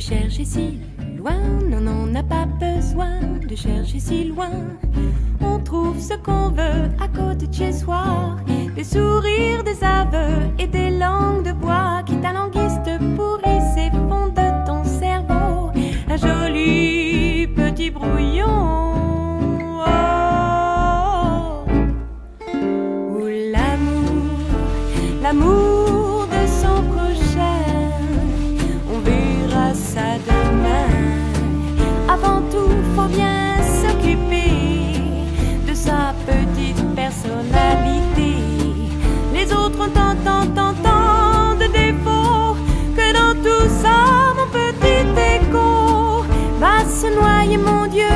chercher si loin. Non, on n'a pas besoin de chercher si loin. On trouve ce qu'on veut à côté de chez soi. Des sourires, des aveux et des langues de bois qui t'alanguissent, pourrissent et font de ton cerveau un joli petit brouillon. Oh. Où l'amour, l'amour tant, tant, tant, tant de défauts que dans tout ça, mon petit écho va se noyer, mon Dieu,